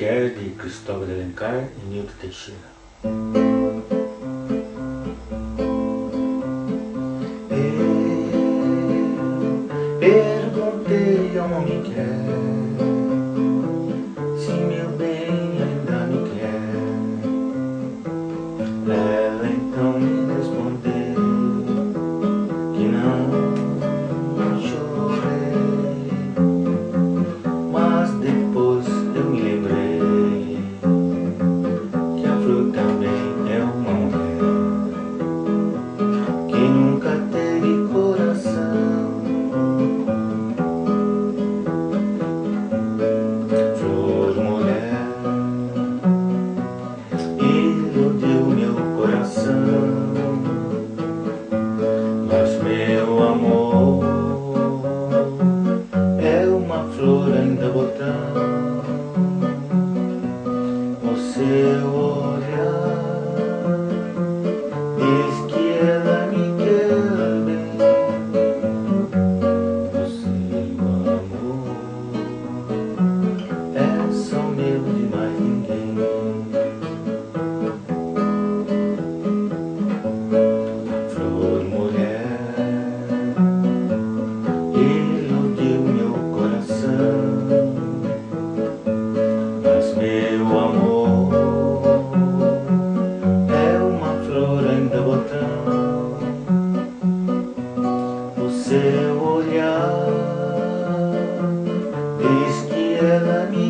De Cristóvão de Alencar e Nilton Teixeira. Eu perguntei ao homem que se meu bem ainda me quer. flor ainda botão o seu cebolla, izquierda mi